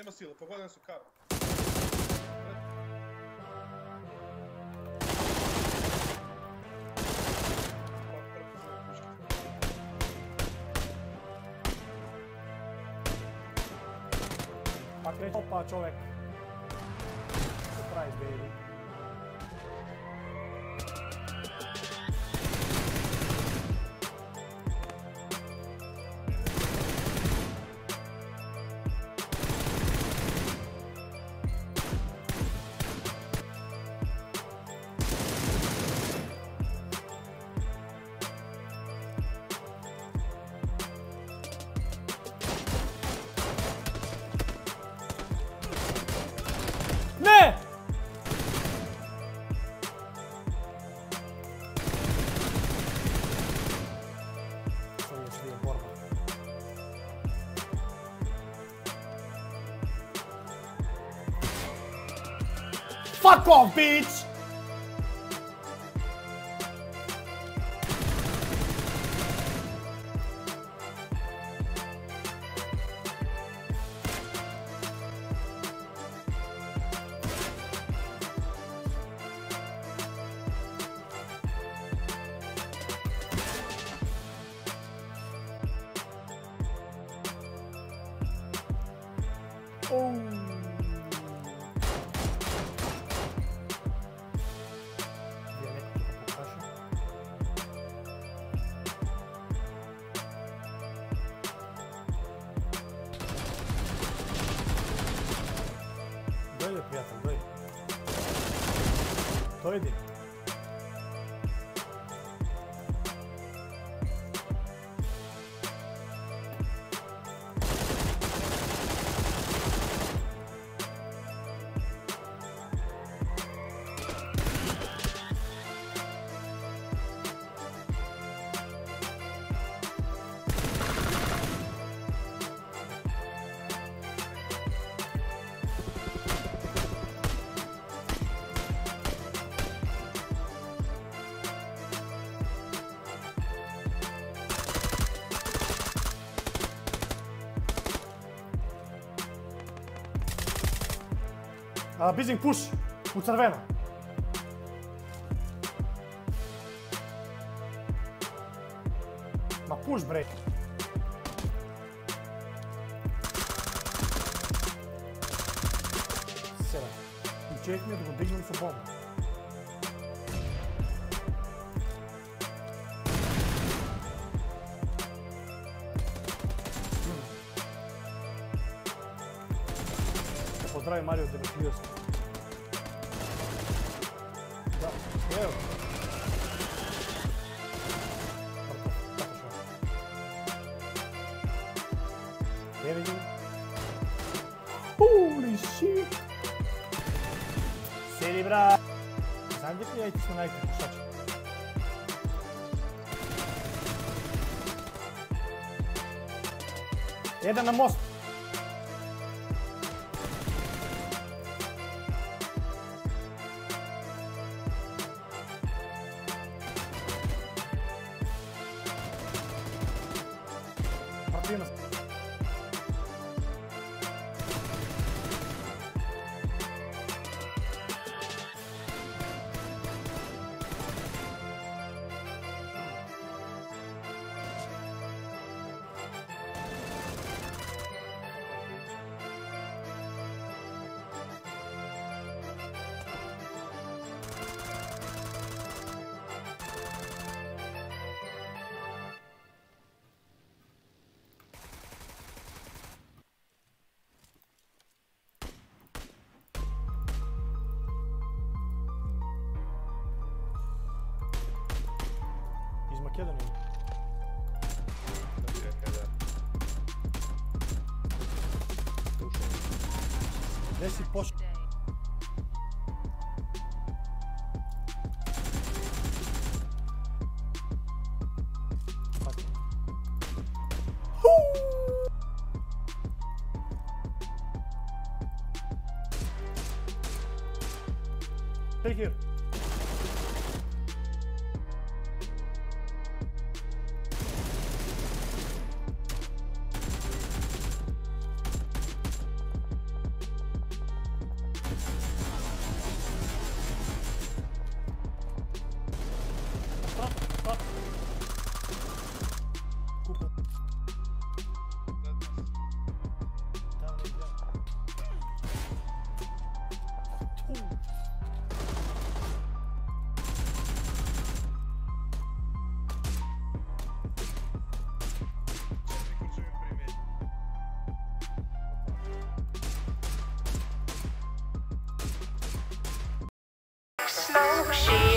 Nema sile, pogodan su karu. Pa kreće, opa čovek. Surprise baby. Fuck off, bitch! Oh. Toybi. Бизинг пуш от червена. Ма пуш, бре. Сега. Учехме да го дигнем свободно. поздравим Марио тебя с Лесом. Да, успею. Впереди. Holy shit! Серебра! Sen de bir etkisini ayıp tutmuşlar. Jeden na most. compartirnos. Armacaya dönüyorum. Neyse boş. Take care. Smoke. She